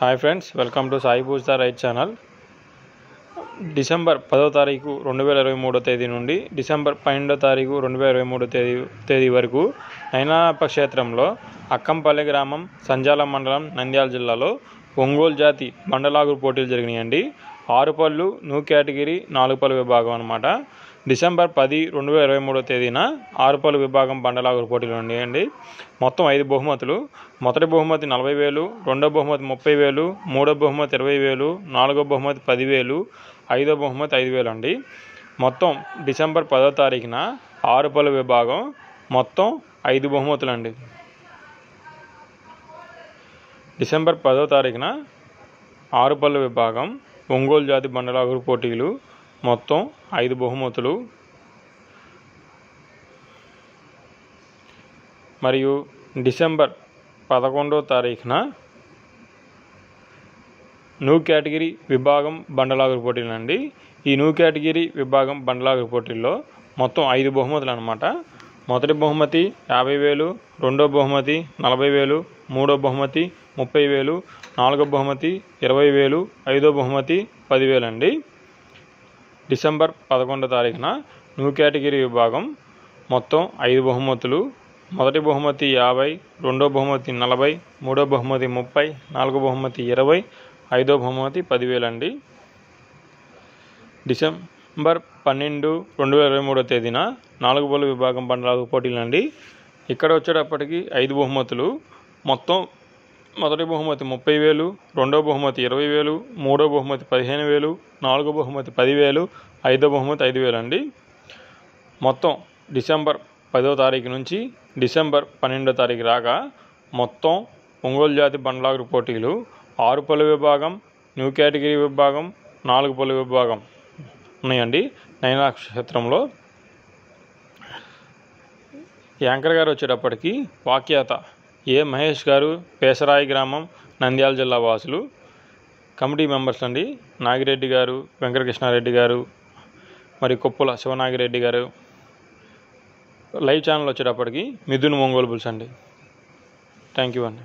Hi friends welcome to Sai Poojitha right channel December పదో తారీఖు రెండు వేల ఇరవై మూడో తేదీ నుండి డిసెంబర్ పన్నెండో తారీఖు రెండు వేల ఇరవై మూడో తేదీ తేదీ వరకు నైనాప క్షేత్రంలో అక్కంపల్లి గ్రామం సంజాల మండలం నంద్యాల జిల్లాలో ఒంగోలు జాతి బండలాగురు పోటీలు జరిగినాయండి. ఆరు పళ్ళు నూ కేటగిరీ నాలుగు పళ్ళు విభాగం అనమాట డిసెంబర్ పది రెండు వేల ఇరవై మూడో తేదీన ఆరుపల్లి విభాగం బండలాగురు పోటీలు ఉన్నాయండి. మొత్తం ఐదు బహుమతులు. మొదటి బహుమతి నలభై వేలు రెండో బహుమతి ముప్పై వేలు మూడో బహుమతి ఇరవై వేలు నాలుగో బహుమతి పదివేలు ఐదో బహుమతి ఐదు వేలు అండి మొత్తం డిసెంబర్ పదో తారీఖున ఆరుపల్లి విభాగం మొత్తం ఐదు బహుమతులు అండి డిసెంబర్ పదో తారీఖున ఆరుపల్లి విభాగం ఒంగోలు జాతి బండలాగురు పోటీలు మొత్తం ఐదు బహుమతులు. మరియు డిసెంబర్ పదకొండో తారీఖున న్యూ కేటగిరీ విభాగం బండలాగురు పోటీలు అండి ఈ న్యూ కేటగిరీ విభాగం బండలాగురు పోటీల్లో మొత్తం ఐదు బహుమతులు అనమాట మొదటి బహుమతి యాభై వేలు రెండో బహుమతి నలభై వేలు మూడో బహుమతి ముప్పై వేలు నాలుగో బహుమతి ఇరవై వేలు ఐదో బహుమతి పదివేలండి డిసెంబర్ పదకొండో తారీఖున న్యూ కేటగిరీ విభాగం మొత్తం ఐదు బహుమతులు. మొదటి బహుమతి యాభై రెండో బహుమతి నలభై మూడో బహుమతి ముప్పై నాలుగో బహుమతి ఇరవై ఐదో బహుమతి పదివేలు అండి. డిసెంబర్ పన్నెండు రెండు వేల ఇరవై మూడో తేదీన నాలుగు బోలు విభాగం పండుగ పోటీలండి. ఇక్కడ వచ్చేటప్పటికి ఐదు బహుమతులు. మొత్తం మొదటి బహుమతి ముప్పై వేలు రెండో బహుమతి ఇరవై వేలు మూడో బహుమతి పదిహేను వేలు నాలుగో బహుమతి పదివేలు ఐదో బహుమతి ఐదు వేలు అండి మొత్తం డిసెంబర్ పదో తారీఖు నుంచి డిసెంబర్ పన్నెండో తారీఖు రాగా మొత్తం ఒంగోలు జాతి బండ్లాగురు పోటీలు ఆరు పలు విభాగం న్యూ కేటగిరీ విభాగం నాలుగు పళ్ళు విభాగం ఉన్నాయండి నయనాక్షేత్రంలో. యాంకర్ గారు వచ్చేటప్పటికి వాక్యత ఏ మహేష్ గారు పేసరాయి గ్రామం నంద్యాల జిల్లా వాసులు. కమిటీ మెంబర్స్ అండి నాగిరెడ్డి గారు వెంకటకృష్ణారెడ్డి గారు మరి కొప్పుల శివనాగిరెడ్డి గారు. లైవ్ ఛానల్ వచ్చేటప్పటికి మిథున్ ఒంగోలు బుల్స్ అండి. థ్యాంక్ యూ అండి.